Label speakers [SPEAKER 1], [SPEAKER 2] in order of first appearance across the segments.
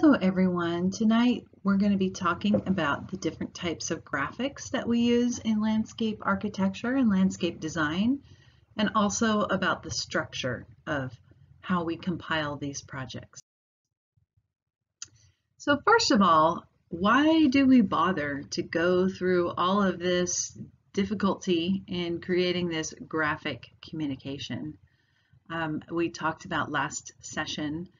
[SPEAKER 1] Hello everyone. Tonight we're going to be talking about the different types of graphics that we use in landscape architecture and landscape design and also about the structure of how we compile these projects. So first of all, why do we bother to go through all of this difficulty in creating this graphic communication? Um, we talked about last session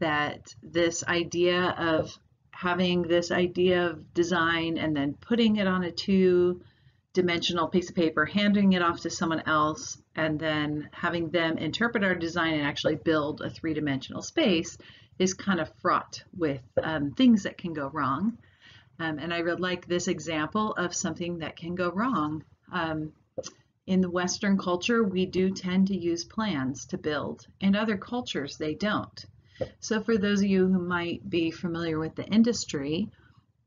[SPEAKER 1] that this idea of having this idea of design and then putting it on a two dimensional piece of paper, handing it off to someone else, and then having them interpret our design and actually build a three dimensional space is kind of fraught with um, things that can go wrong. Um, and I really like this example of something that can go wrong. Um, in the Western culture, we do tend to use plans to build. In other cultures, they don't. So for those of you who might be familiar with the industry,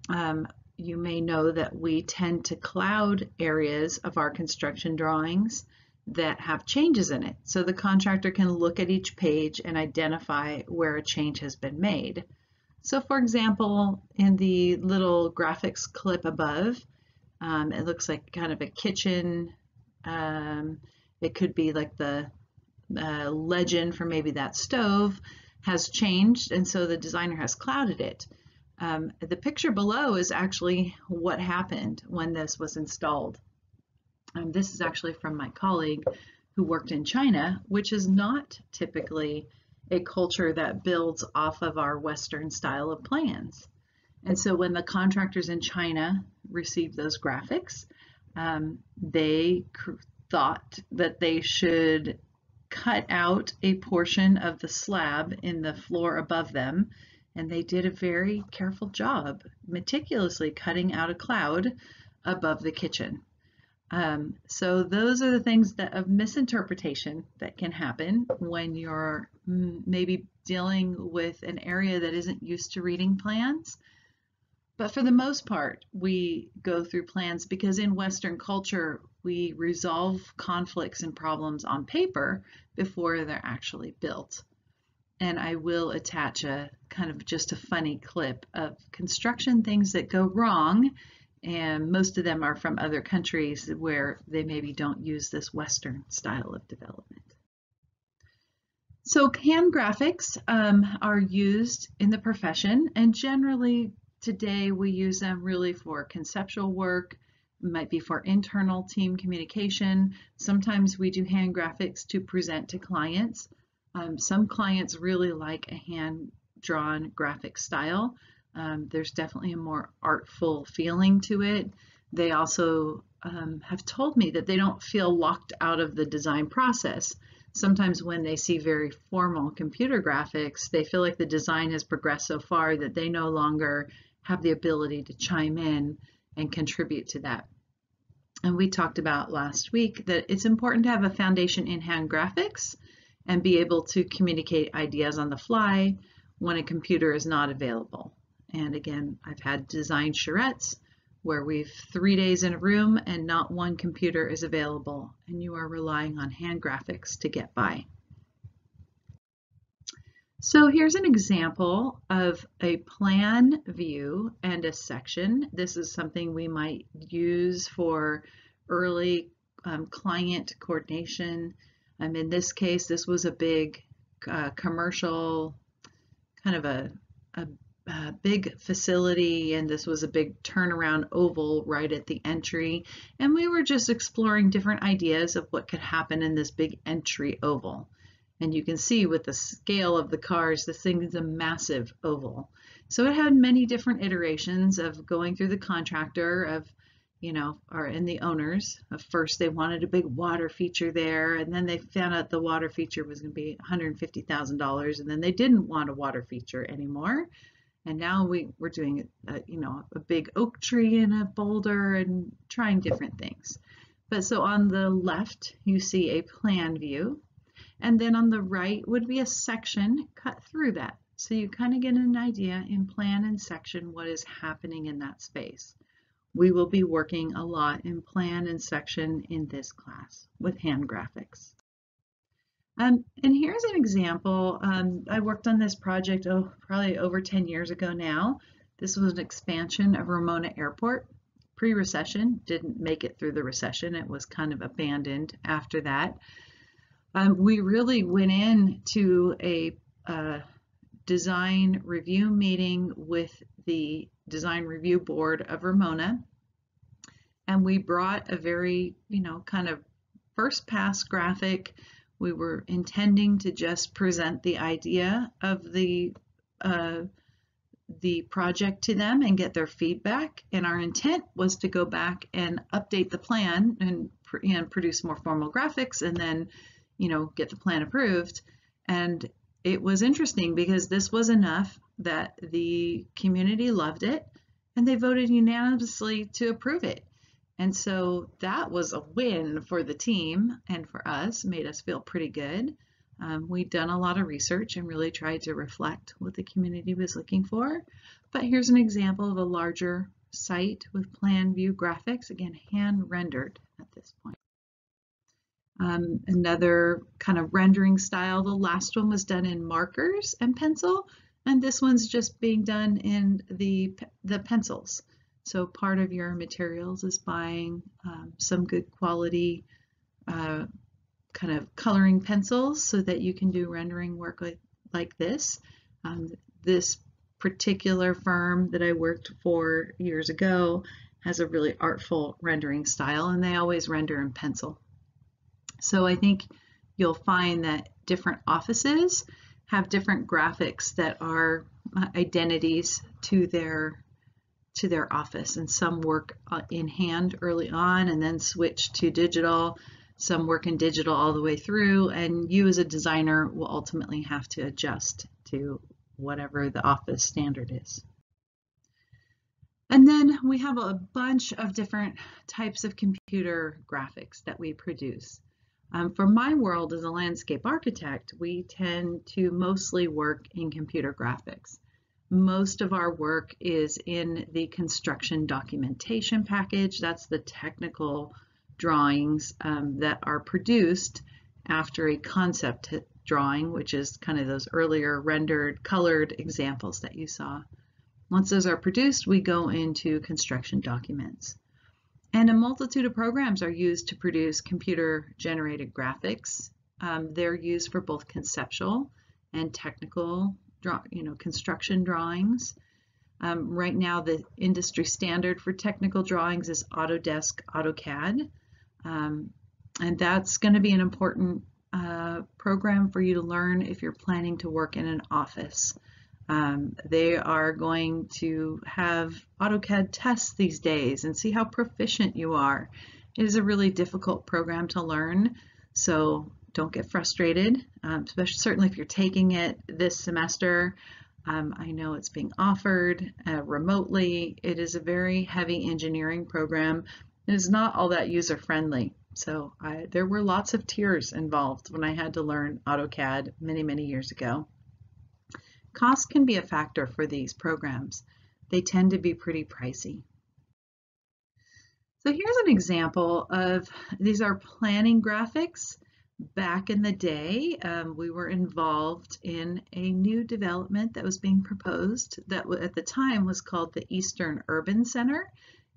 [SPEAKER 1] um, you may know that we tend to cloud areas of our construction drawings that have changes in it. So the contractor can look at each page and identify where a change has been made. So for example, in the little graphics clip above, um, it looks like kind of a kitchen. Um, it could be like the uh, legend for maybe that stove has changed and so the designer has clouded it. Um, the picture below is actually what happened when this was installed. Um, this is actually from my colleague who worked in China, which is not typically a culture that builds off of our Western style of plans. And so when the contractors in China received those graphics, um, they thought that they should cut out a portion of the slab in the floor above them, and they did a very careful job, meticulously cutting out a cloud above the kitchen. Um, so those are the things that of misinterpretation that can happen when you're maybe dealing with an area that isn't used to reading plans. But for the most part, we go through plans because in Western culture, we resolve conflicts and problems on paper before they're actually built. And I will attach a kind of just a funny clip of construction things that go wrong. And most of them are from other countries where they maybe don't use this Western style of development. So hand graphics um, are used in the profession and generally today we use them really for conceptual work, might be for internal team communication. Sometimes we do hand graphics to present to clients. Um, some clients really like a hand-drawn graphic style. Um, there's definitely a more artful feeling to it. They also um, have told me that they don't feel locked out of the design process. Sometimes when they see very formal computer graphics, they feel like the design has progressed so far that they no longer have the ability to chime in and contribute to that. And we talked about last week that it's important to have a foundation in hand graphics and be able to communicate ideas on the fly when a computer is not available. And again, I've had design charrettes where we've three days in a room and not one computer is available and you are relying on hand graphics to get by. So here's an example of a plan view and a section. This is something we might use for early um, client coordination. Um, in this case, this was a big uh, commercial, kind of a, a, a, big facility, and this was a big turnaround oval right at the entry. And we were just exploring different ideas of what could happen in this big entry oval. And you can see with the scale of the cars, this thing is a massive oval. So it had many different iterations of going through the contractor of, you know, or in the owners. First they wanted a big water feature there, and then they found out the water feature was going to be $150,000, and then they didn't want a water feature anymore. And now we, we're doing, a, uh, you know, a big oak tree in a boulder and trying different things. But so on the left, you see a plan view and then on the right would be a section cut through that. So you kind of get an idea in plan and section what is happening in that space. We will be working a lot in plan and section in this class with hand graphics. Um, and here's an example. Um, I worked on this project, oh, probably over 10 years ago now. This was an expansion of Ramona Airport pre-recession, didn't make it through the recession. It was kind of abandoned after that. Um, we really went in to a uh, design review meeting with the design review board of Ramona. And we brought a very, you know, kind of first pass graphic. We were intending to just present the idea of the uh, the project to them and get their feedback. And our intent was to go back and update the plan and, and produce more formal graphics and then, you know, get the plan approved. And it was interesting because this was enough that the community loved it and they voted unanimously to approve it. And so that was a win for the team and for us, made us feel pretty good. Um, we'd done a lot of research and really tried to reflect what the community was looking for. But here's an example of a larger site with plan view graphics, again, hand rendered at this point. Um, another kind of rendering style, the last one was done in markers and pencil, and this one's just being done in the, the pencils. So part of your materials is buying um, some good quality uh, kind of coloring pencils so that you can do rendering work like, like this. Um, this particular firm that I worked for years ago has a really artful rendering style and they always render in pencil. So I think you'll find that different offices have different graphics that are uh, identities to their to their office and some work uh, in hand early on and then switch to digital some work in digital all the way through, and you as a designer will ultimately have to adjust to whatever the office standard is. And then we have a bunch of different types of computer graphics that we produce. Um, for my world as a landscape architect, we tend to mostly work in computer graphics. Most of our work is in the construction documentation package. That's the technical drawings um, that are produced after a concept drawing, which is kind of those earlier rendered colored examples that you saw. Once those are produced, we go into construction documents. And a multitude of programs are used to produce computer-generated graphics. Um, they're used for both conceptual and technical, draw, you know, construction drawings. Um, right now, the industry standard for technical drawings is Autodesk AutoCAD. Um, and that's going to be an important uh, program for you to learn if you're planning to work in an office. Um, they are going to have AutoCAD tests these days and see how proficient you are. It is a really difficult program to learn, so don't get frustrated, um, especially certainly if you're taking it this semester. Um, I know it's being offered uh, remotely. It is a very heavy engineering program, it is not all that user friendly. So I, there were lots of tears involved when I had to learn AutoCAD many, many years ago. Cost can be a factor for these programs. They tend to be pretty pricey. So here's an example of, these are planning graphics. Back in the day, um, we were involved in a new development that was being proposed that at the time was called the Eastern Urban Center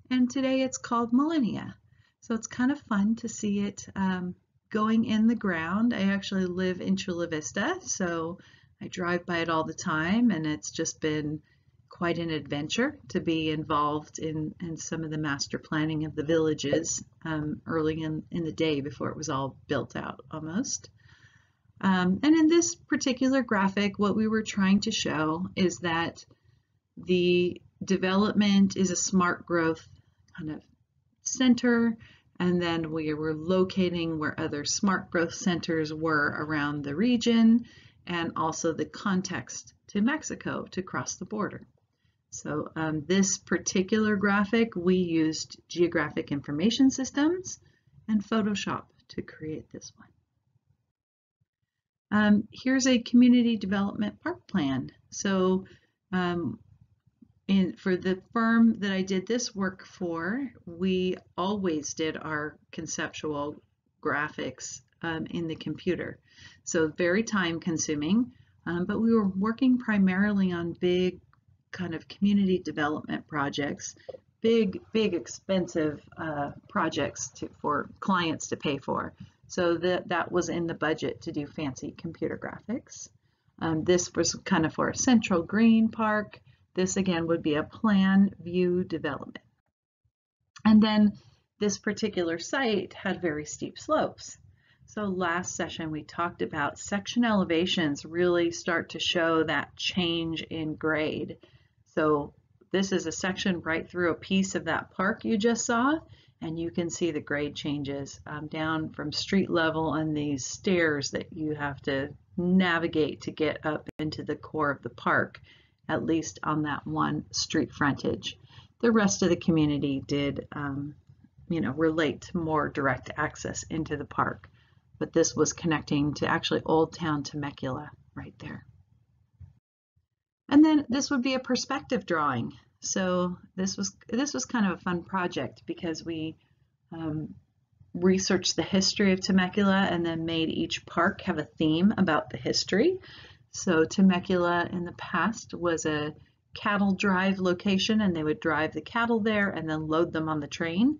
[SPEAKER 1] and today it's called Millenia. So it's kind of fun to see it um, going in the ground. I actually live in Chula Vista, so I drive by it all the time, and it's just been quite an adventure to be involved in, in some of the master planning of the villages um, early in, in the day before it was all built out almost. Um, and in this particular graphic, what we were trying to show is that the development is a smart growth kind of center and then we were locating where other smart growth centers were around the region and also the context to Mexico to cross the border. So um, this particular graphic, we used Geographic Information Systems and Photoshop to create this one. Um, here's a community development park plan. So um, in, for the firm that I did this work for, we always did our conceptual graphics um, in the computer. So very time consuming, um, but we were working primarily on big kind of community development projects, big, big expensive uh, projects to, for clients to pay for. So that, that was in the budget to do fancy computer graphics. Um, this was kind of for central green park. This again would be a plan view development. And then this particular site had very steep slopes. So last session we talked about section elevations really start to show that change in grade. So this is a section right through a piece of that park you just saw and you can see the grade changes um, down from street level and these stairs that you have to navigate to get up into the core of the park, at least on that one street frontage. The rest of the community did, um, you know, relate to more direct access into the park, but this was connecting to actually Old Town Temecula right there. And then this would be a perspective drawing. So this was this was kind of a fun project because we um, researched the history of Temecula and then made each park have a theme about the history. So Temecula in the past was a cattle drive location and they would drive the cattle there and then load them on the train.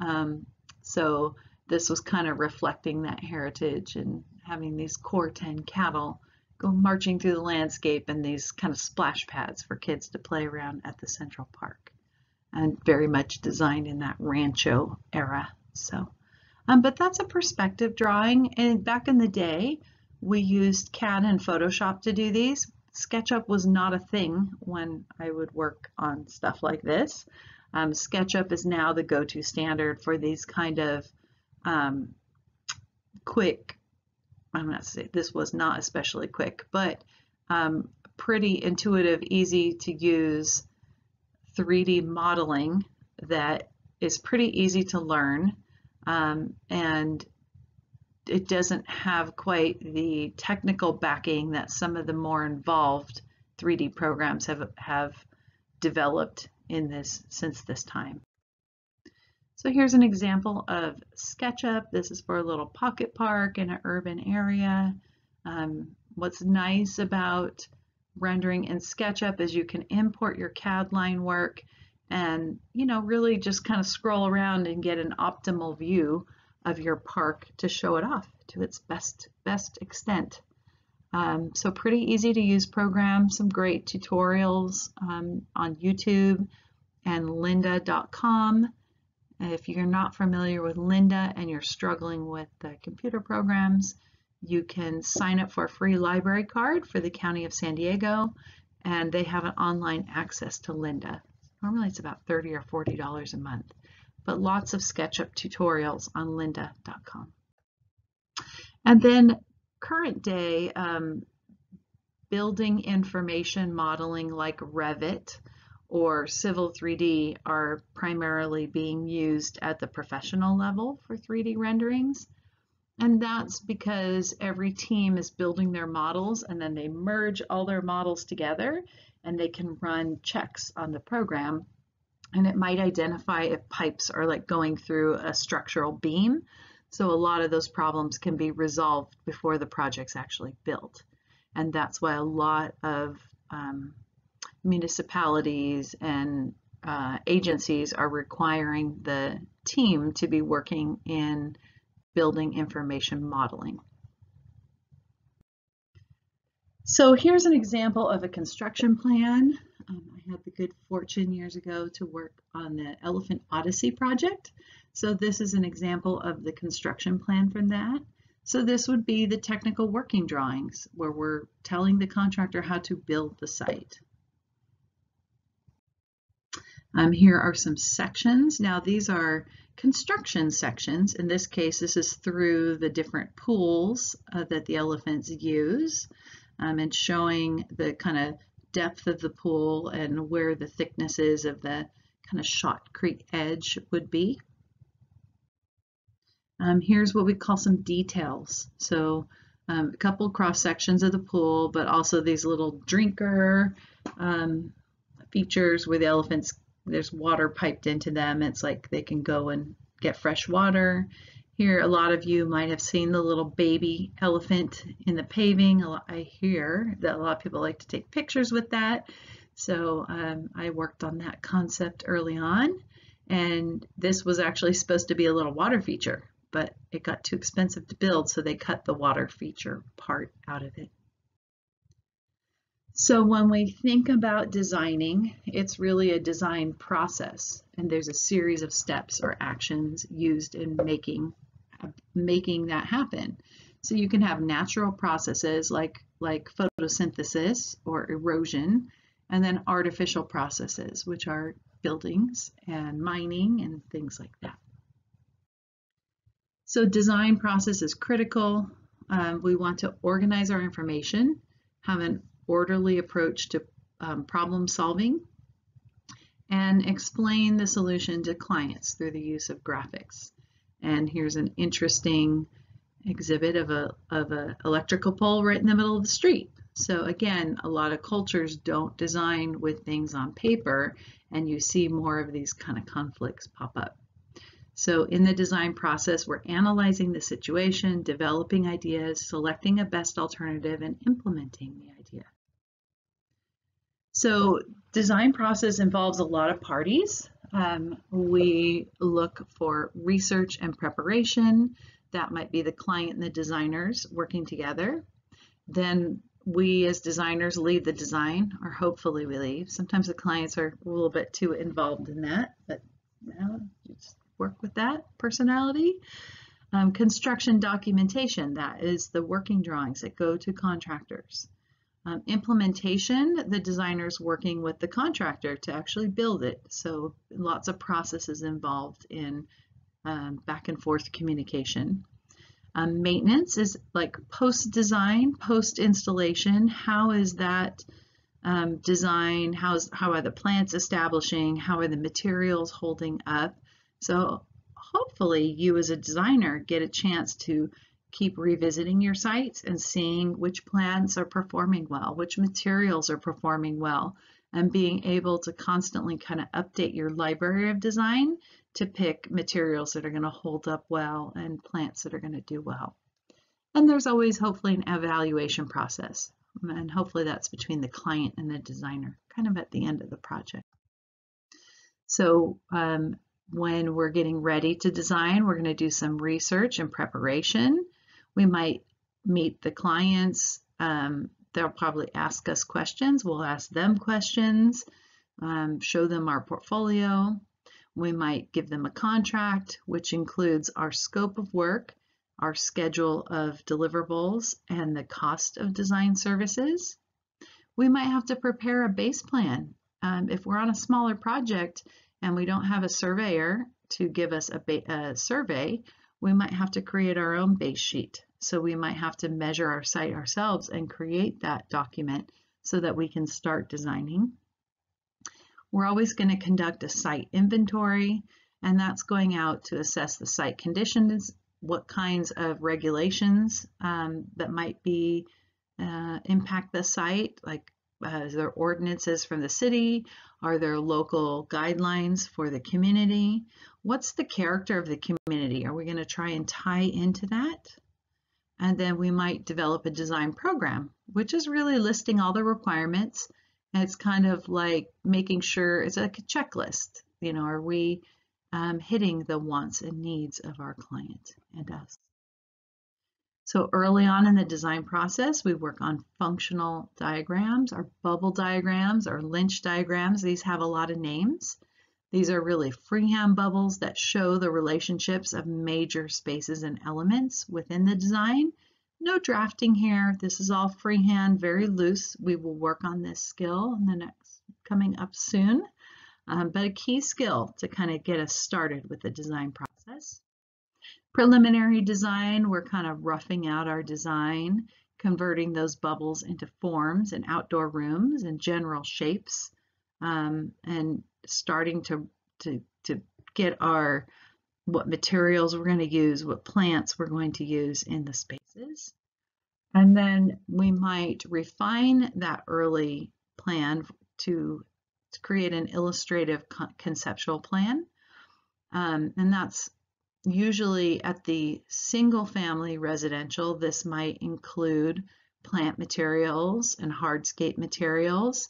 [SPEAKER 1] Um, so this was kind of reflecting that heritage and having these Corten cattle go marching through the landscape and these kind of splash pads for kids to play around at the Central Park. And very much designed in that rancho era. So, um, but that's a perspective drawing. And back in the day, we used CAD and Photoshop to do these. SketchUp was not a thing when I would work on stuff like this. Um, SketchUp is now the go-to standard for these kind of um, quick I'm not say this was not especially quick, but um, pretty intuitive, easy to use 3D modeling that is pretty easy to learn um, and it doesn't have quite the technical backing that some of the more involved 3D programs have, have developed in this since this time. So here's an example of SketchUp. This is for a little pocket park in an urban area. Um, what's nice about rendering in SketchUp is you can import your CAD line work and, you know, really just kind of scroll around and get an optimal view of your park to show it off to its best, best extent. Um, so pretty easy to use program, some great tutorials um, on YouTube and lynda.com. If you're not familiar with Lynda and you're struggling with the computer programs, you can sign up for a free library card for the County of San Diego, and they have an online access to Lynda. Normally it's about 30 or $40 a month, but lots of SketchUp tutorials on lynda.com. And then current day um, building information modeling like Revit, or Civil 3D are primarily being used at the professional level for 3D renderings. And that's because every team is building their models and then they merge all their models together and they can run checks on the program. And it might identify if pipes are like going through a structural beam. So a lot of those problems can be resolved before the project's actually built. And that's why a lot of um, municipalities and uh, agencies are requiring the team to be working in building information modeling. So here's an example of a construction plan. Um, I had the good fortune years ago to work on the Elephant Odyssey project. So this is an example of the construction plan from that. So this would be the technical working drawings where we're telling the contractor how to build the site. Um, here are some sections. Now these are construction sections. In this case, this is through the different pools uh, that the elephants use um, and showing the kind of depth of the pool and where the thickness is of the kind of shotcrete edge would be. Um, here's what we call some details. So um, a couple cross sections of the pool, but also these little drinker um, features where the elephants there's water piped into them. It's like they can go and get fresh water. Here, a lot of you might have seen the little baby elephant in the paving. I hear that a lot of people like to take pictures with that. So um, I worked on that concept early on. And this was actually supposed to be a little water feature, but it got too expensive to build, so they cut the water feature part out of it. So when we think about designing, it's really a design process, and there's a series of steps or actions used in making making that happen. So you can have natural processes like like photosynthesis or erosion, and then artificial processes, which are buildings and mining and things like that. So design process is critical. Um, we want to organize our information, have an orderly approach to um, problem solving, and explain the solution to clients through the use of graphics. And here's an interesting exhibit of a of an electrical pole right in the middle of the street. So again, a lot of cultures don't design with things on paper, and you see more of these kind of conflicts pop up. So in the design process, we're analyzing the situation, developing ideas, selecting a best alternative, and implementing the idea. So design process involves a lot of parties. Um, we look for research and preparation. That might be the client and the designers working together. Then we as designers lead the design, or hopefully we lead. Sometimes the clients are a little bit too involved in that, but you know, just work with that personality. Um, construction documentation, that is the working drawings that go to contractors. Um, implementation, the designer's working with the contractor to actually build it. So lots of processes involved in um, back and forth communication. Um, maintenance is like post-design, post-installation. How is that um, design? How's, how are the plants establishing? How are the materials holding up? So hopefully you as a designer get a chance to keep revisiting your sites and seeing which plants are performing well, which materials are performing well, and being able to constantly kind of update your library of design to pick materials that are going to hold up well and plants that are going to do well. And there's always hopefully an evaluation process. And hopefully that's between the client and the designer, kind of at the end of the project. So um, when we're getting ready to design, we're going to do some research and preparation. We might meet the clients. Um, they'll probably ask us questions. We'll ask them questions, um, show them our portfolio. We might give them a contract, which includes our scope of work, our schedule of deliverables, and the cost of design services. We might have to prepare a base plan. Um, if we're on a smaller project and we don't have a surveyor to give us a, a survey, we might have to create our own base sheet. So we might have to measure our site ourselves and create that document so that we can start designing. We're always going to conduct a site inventory, and that's going out to assess the site conditions, what kinds of regulations um, that might be uh, impact the site, like uh, is there ordinances from the city? Are there local guidelines for the community? What's the character of the community? Are we going to try and tie into that? And then we might develop a design program, which is really listing all the requirements and it's kind of like making sure it's like a checklist. You know, are we um, hitting the wants and needs of our client and us? So early on in the design process, we work on functional diagrams, our bubble diagrams, our Lynch diagrams. These have a lot of names. These are really freehand bubbles that show the relationships of major spaces and elements within the design no drafting here. This is all freehand, very loose. We will work on this skill in the next coming up soon. Um, but a key skill to kind of get us started with the design process. Preliminary design, we're kind of roughing out our design, converting those bubbles into forms and outdoor rooms and general shapes, um, and starting to, to, to get our what materials we're going to use, what plants we're going to use in the spaces. And then we might refine that early plan to, to create an illustrative conceptual plan. Um, and that's usually at the single family residential, this might include plant materials and hardscape materials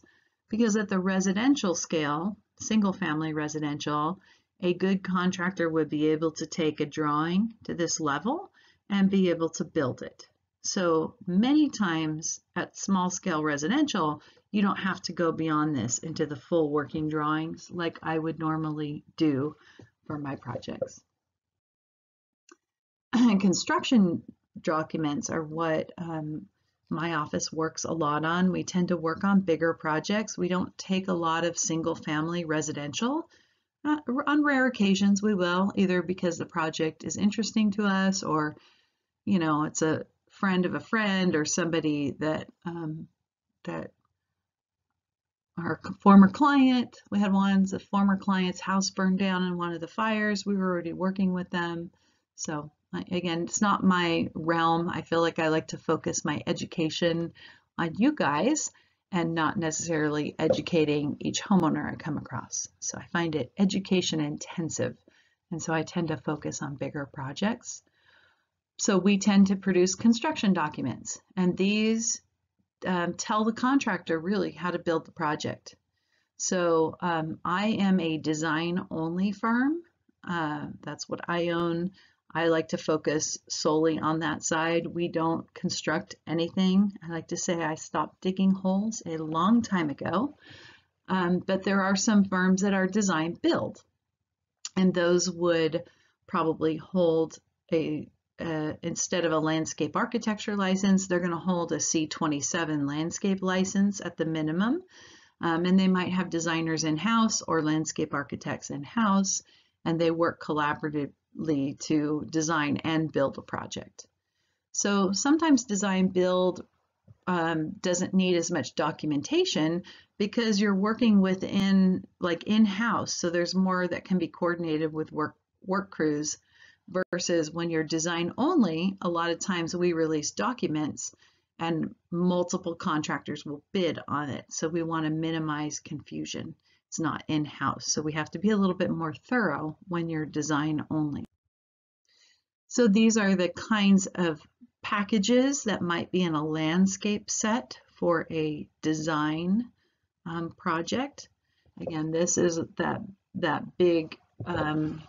[SPEAKER 1] because at the residential scale, single family residential, a good contractor would be able to take a drawing to this level and be able to build it. So many times at small scale residential, you don't have to go beyond this into the full working drawings like I would normally do for my projects. construction documents are what um, my office works a lot on. We tend to work on bigger projects. We don't take a lot of single family residential. Uh, on rare occasions we will, either because the project is interesting to us or, you know, it's a friend of a friend or somebody that um, that our former client, we had ones, a former client's house burned down in one of the fires. We were already working with them. So again, it's not my realm. I feel like I like to focus my education on you guys and not necessarily educating each homeowner I come across. So I find it education intensive. And so I tend to focus on bigger projects. So we tend to produce construction documents and these um, tell the contractor really how to build the project. So um, I am a design only firm. Uh, that's what I own. I like to focus solely on that side. We don't construct anything. I like to say I stopped digging holes a long time ago. Um, but there are some firms that are design build, and those would probably hold a uh, instead of a landscape architecture license, they're going to hold a C27 landscape license at the minimum. Um, and they might have designers in-house or landscape architects in-house, and they work collaboratively to design and build a project. So sometimes design build um, doesn't need as much documentation because you're working within like in-house. So there's more that can be coordinated with work, work crews versus when you're design only, a lot of times we release documents and multiple contractors will bid on it. So we want to minimize confusion. It's not in-house. So we have to be a little bit more thorough when you're design only. So these are the kinds of packages that might be in a landscape set for a design um, project. Again, this is that, that big, um,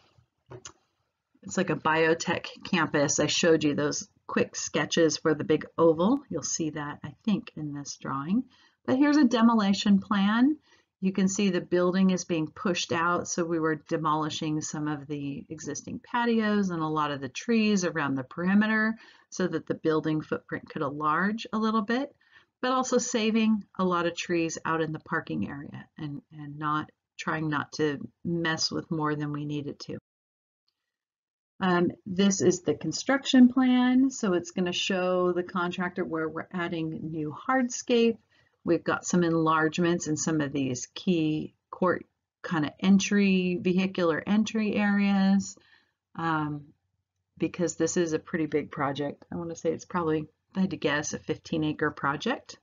[SPEAKER 1] it's like a biotech campus. I showed you those quick sketches for the big oval. You'll see that, I think, in this drawing. But here's a demolition plan. You can see the building is being pushed out, so we were demolishing some of the existing patios and a lot of the trees around the perimeter so that the building footprint could enlarge a little bit, but also saving a lot of trees out in the parking area and, and not trying not to mess with more than we needed to. Um, this is the construction plan, so it's going to show the contractor where we're adding new hardscape, We've got some enlargements in some of these key court kind of entry, vehicular entry areas, um, because this is a pretty big project. I want to say it's probably, I had to guess, a 15 acre project.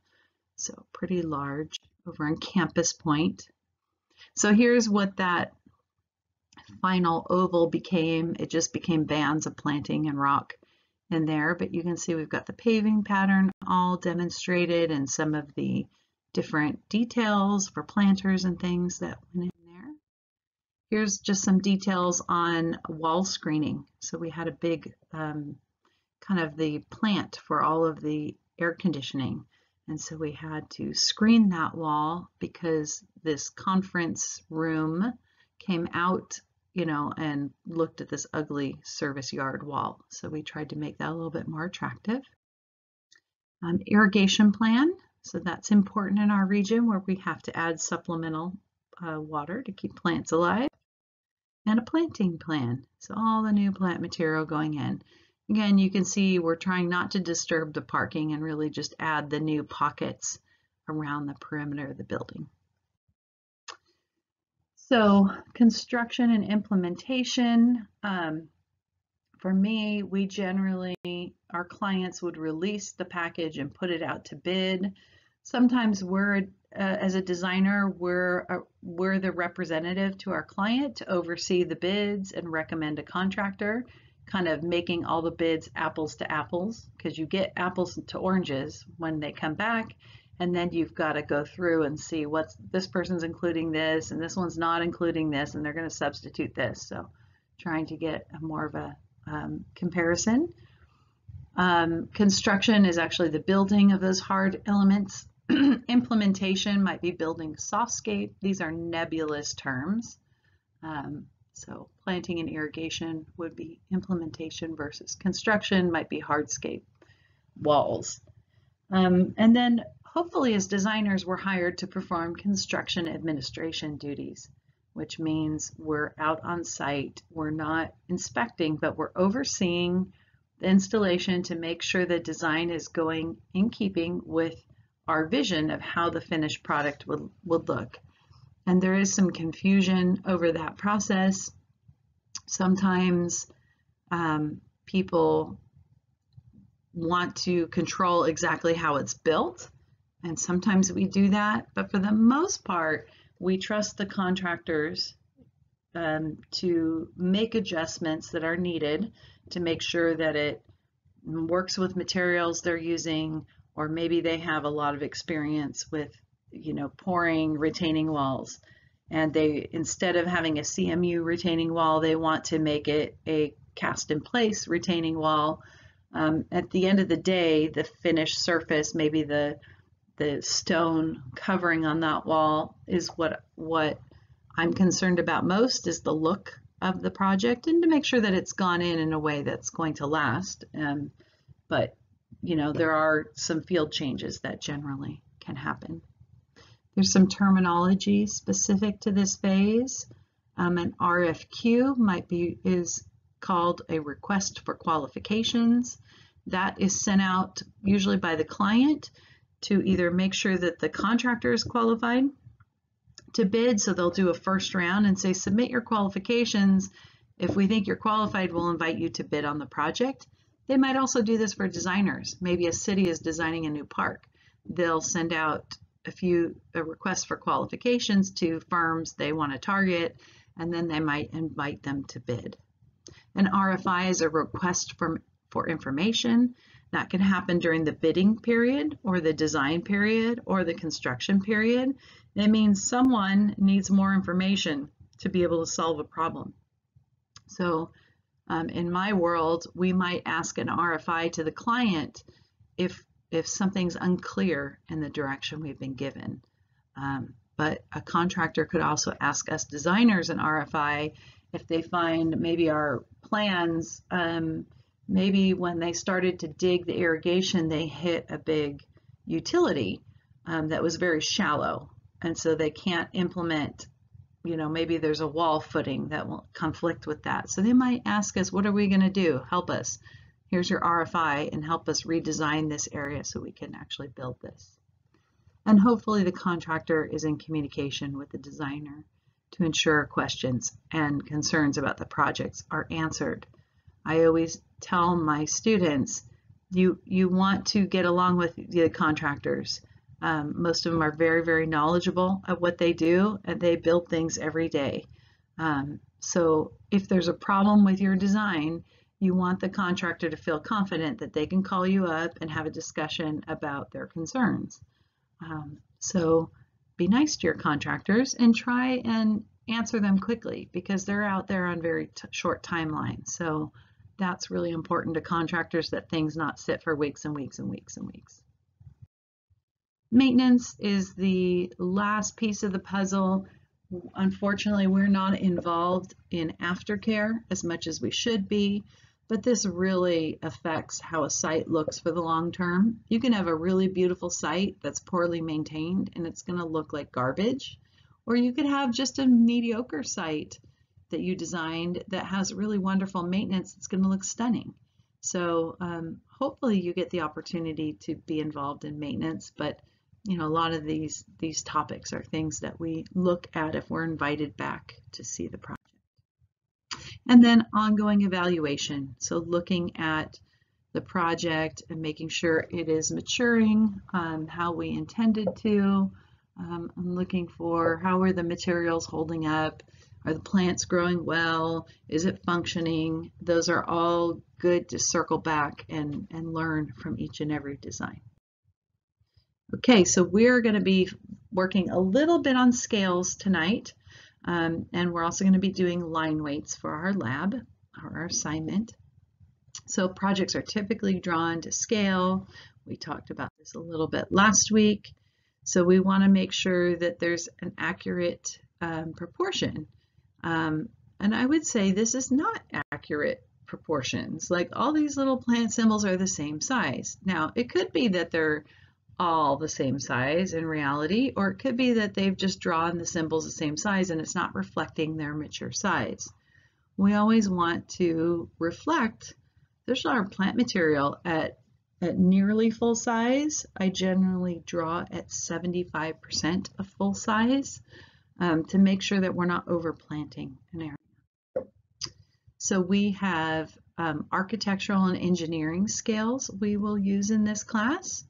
[SPEAKER 1] So pretty large over on Campus Point. So here's what that final oval became. It just became bands of planting and rock in there, but you can see we've got the paving pattern all demonstrated and some of the different details for planters and things that went in there. Here's just some details on wall screening. So we had a big um, kind of the plant for all of the air conditioning. And so we had to screen that wall because this conference room came out you know, and looked at this ugly service yard wall. So we tried to make that a little bit more attractive. Um, irrigation plan. So that's important in our region where we have to add supplemental uh, water to keep plants alive. And a planting plan. So all the new plant material going in. Again, you can see we're trying not to disturb the parking and really just add the new pockets around the perimeter of the building. So construction and implementation, um, for me, we generally, our clients would release the package and put it out to bid. Sometimes we're, uh, as a designer, we're, uh, we're the representative to our client to oversee the bids and recommend a contractor, kind of making all the bids apples to apples, because you get apples to oranges when they come back, and then you've got to go through and see what's this person's including this, and this one's not including this, and they're going to substitute this. So trying to get more of a um, comparison. Um, construction is actually the building of those hard elements. Implementation might be building softscape. These are nebulous terms. Um, so planting and irrigation would be implementation versus construction might be hardscape walls. Um, and then hopefully as designers, we're hired to perform construction administration duties, which means we're out on site. We're not inspecting, but we're overseeing the installation to make sure the design is going in keeping with our vision of how the finished product would, would look. And there is some confusion over that process. Sometimes um, people want to control exactly how it's built, and sometimes we do that, but for the most part, we trust the contractors um, to make adjustments that are needed to make sure that it works with materials they're using or maybe they have a lot of experience with, you know, pouring retaining walls. And they, instead of having a CMU retaining wall, they want to make it a cast in place retaining wall. Um, at the end of the day, the finished surface, maybe the the stone covering on that wall is what what I'm concerned about most is the look of the project and to make sure that it's gone in in a way that's going to last. Um, but you know, there are some field changes that generally can happen. There's some terminology specific to this phase. Um, an RFQ might be is called a request for qualifications. That is sent out usually by the client to either make sure that the contractor is qualified to bid. So they'll do a first round and say, submit your qualifications. If we think you're qualified, we'll invite you to bid on the project. They might also do this for designers. Maybe a city is designing a new park. They'll send out a few a requests for qualifications to firms they want to target, and then they might invite them to bid. An RFI is a request for, for information. That can happen during the bidding period or the design period or the construction period. It means someone needs more information to be able to solve a problem. So um, in my world, we might ask an RFI to the client if, if something's unclear in the direction we've been given. Um, but a contractor could also ask us designers an RFI if they find maybe our plans, um, maybe when they started to dig the irrigation, they hit a big utility um, that was very shallow. And so they can't implement you know, maybe there's a wall footing that will conflict with that. So they might ask us, what are we going to do? Help us. Here's your RFI and help us redesign this area so we can actually build this. And hopefully the contractor is in communication with the designer to ensure questions and concerns about the projects are answered. I always tell my students, you, you want to get along with the contractors um, most of them are very, very knowledgeable at what they do, and they build things every day. Um, so if there's a problem with your design, you want the contractor to feel confident that they can call you up and have a discussion about their concerns. Um, so be nice to your contractors and try and answer them quickly because they're out there on very short timelines. So that's really important to contractors that things not sit for weeks and weeks and weeks and weeks. Maintenance is the last piece of the puzzle. Unfortunately, we're not involved in aftercare as much as we should be, but this really affects how a site looks for the long term. You can have a really beautiful site that's poorly maintained and it's going to look like garbage, or you could have just a mediocre site that you designed that has really wonderful maintenance It's going to look stunning. So um, hopefully you get the opportunity to be involved in maintenance, but you know, a lot of these, these topics are things that we look at if we're invited back to see the project. And then ongoing evaluation. So looking at the project and making sure it is maturing um, how we intended to. Um, I'm looking for how are the materials holding up? Are the plants growing well? Is it functioning? Those are all good to circle back and, and learn from each and every design. Okay, so we're going to be working a little bit on scales tonight, um, and we're also going to be doing line weights for our lab, our assignment. So projects are typically drawn to scale. We talked about this a little bit last week. So we want to make sure that there's an accurate um, proportion. Um, and I would say this is not accurate proportions. Like all these little plant symbols are the same size. Now, it could be that they're all the same size in reality, or it could be that they've just drawn the symbols the same size and it's not reflecting their mature size. We always want to reflect there's our plant material at, at nearly full size. I generally draw at 75% of full size um, to make sure that we're not overplanting an area. So we have um, architectural and engineering scales we will use in this class.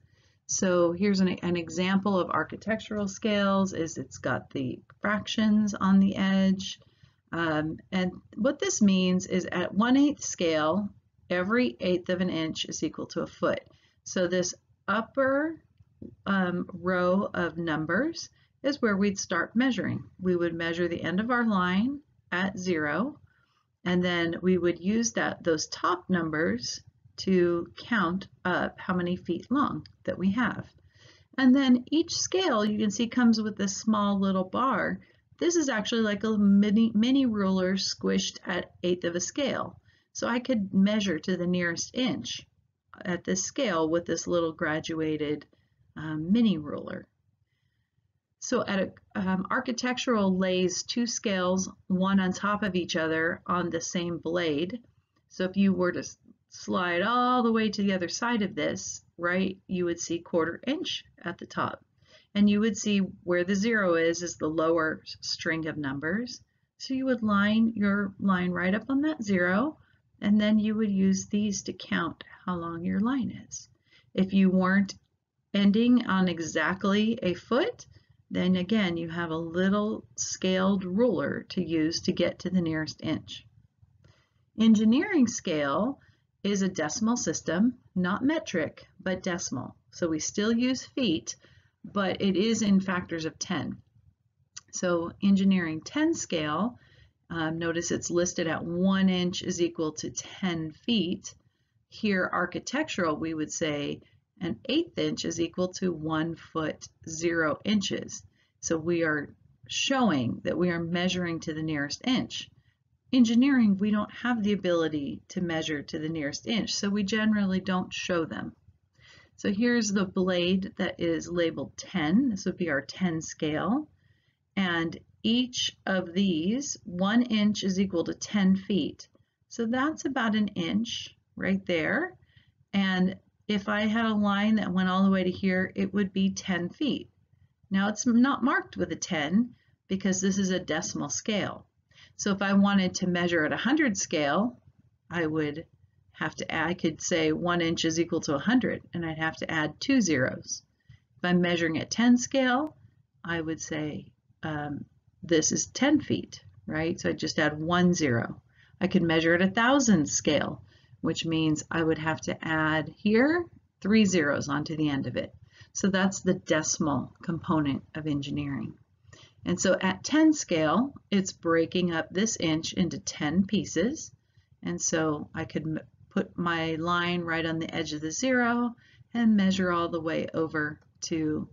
[SPEAKER 1] So here's an, an example of architectural scales is it's got the fractions on the edge. Um, and what this means is at 1 8 scale, every eighth of an inch is equal to a foot. So this upper um, row of numbers is where we'd start measuring. We would measure the end of our line at zero, and then we would use that those top numbers to count up how many feet long that we have. And then each scale you can see comes with this small little bar. This is actually like a mini, mini ruler squished at eighth of a scale. So I could measure to the nearest inch at this scale with this little graduated um, mini ruler. So at a, um, architectural lays two scales, one on top of each other on the same blade. So if you were to slide all the way to the other side of this, right, you would see quarter inch at the top. And you would see where the zero is, is the lower string of numbers. So you would line your line right up on that zero, and then you would use these to count how long your line is. If you weren't ending on exactly a foot, then again, you have a little scaled ruler to use to get to the nearest inch. Engineering scale is a decimal system, not metric, but decimal. So we still use feet, but it is in factors of 10. So engineering 10 scale, um, notice it's listed at one inch is equal to 10 feet. Here architectural, we would say an eighth inch is equal to one foot zero inches. So we are showing that we are measuring to the nearest inch engineering, we don't have the ability to measure to the nearest inch, so we generally don't show them. So here's the blade that is labeled 10. This would be our 10 scale. And each of these, one inch is equal to 10 feet. So that's about an inch right there. And if I had a line that went all the way to here, it would be 10 feet. Now it's not marked with a 10 because this is a decimal scale. So if I wanted to measure at a 100 scale, I would have to add, I could say one inch is equal to 100 and I'd have to add two zeros. If I'm measuring at 10 scale, I would say um, this is 10 feet, right? So I just add one zero. I could measure at a thousand scale, which means I would have to add here three zeros onto the end of it. So that's the decimal component of engineering. And so at 10 scale, it's breaking up this inch into 10 pieces. And so I could put my line right on the edge of the zero and measure all the way over to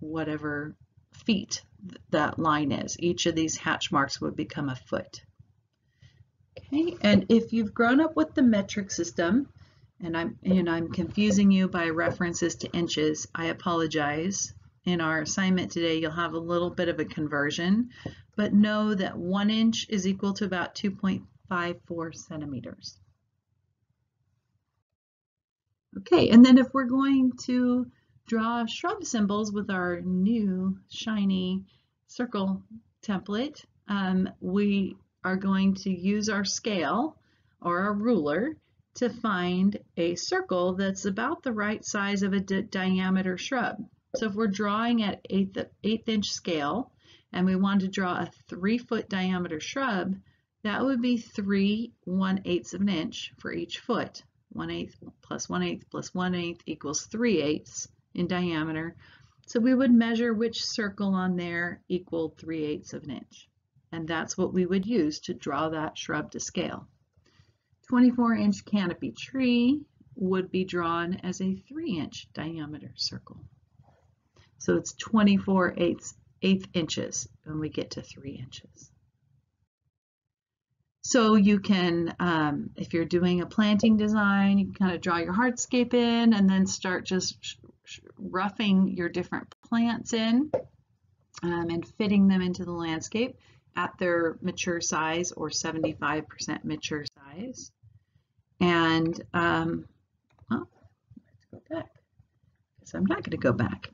[SPEAKER 1] whatever feet that line is. Each of these hatch marks would become a foot. Okay, and if you've grown up with the metric system, and I'm, and I'm confusing you by references to inches, I apologize in our assignment today, you'll have a little bit of a conversion, but know that one inch is equal to about 2.54 centimeters. Okay, and then if we're going to draw shrub symbols with our new shiny circle template, um, we are going to use our scale or our ruler to find a circle that's about the right size of a di diameter shrub. So if we're drawing at eighth, eighth inch scale and we want to draw a three foot diameter shrub, that would be three one eighths of an inch for each foot. One eighth plus one eighth plus one eighth equals three eighths in diameter. So we would measure which circle on there equaled three eighths of an inch. And that's what we would use to draw that shrub to scale. 24 inch canopy tree would be drawn as a three inch diameter circle. So it's 24 eighths, eighth inches when we get to three inches. So you can, um, if you're doing a planting design, you can kind of draw your hardscape in and then start just roughing your different plants in um, and fitting them into the landscape at their mature size or 75% mature size. And, um, oh, let's go back. I'm not going to go back.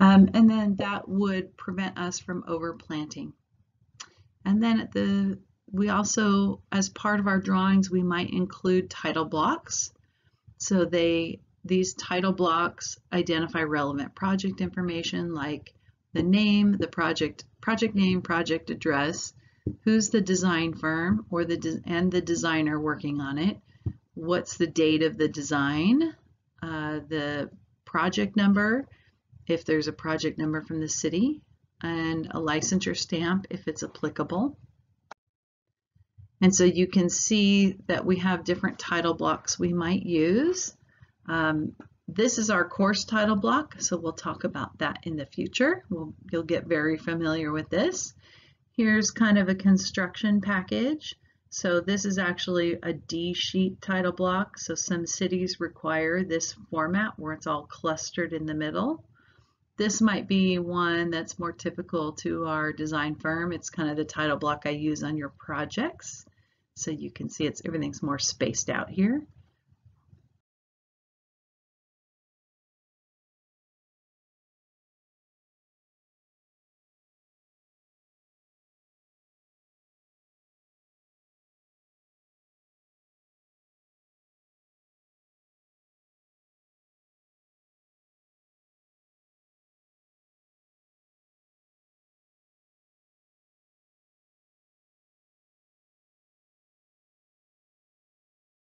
[SPEAKER 1] Um, and then that would prevent us from overplanting. And then at the we also, as part of our drawings, we might include title blocks. So they these title blocks identify relevant project information like the name, the project, project name, project address, who's the design firm or the and the designer working on it, what's the date of the design, uh, the project number, if there's a project number from the city, and a licensure stamp if it's applicable. And so you can see that we have different title blocks we might use. Um, this is our course title block, so we'll talk about that in the future. We'll, you'll get very familiar with this. Here's kind of a construction package. So this is actually a D sheet title block. So some cities require this format where it's all clustered in the middle. This might be one that's more typical to our design firm. It's kind of the title block I use on your projects. So you can see it's everything's more spaced out here.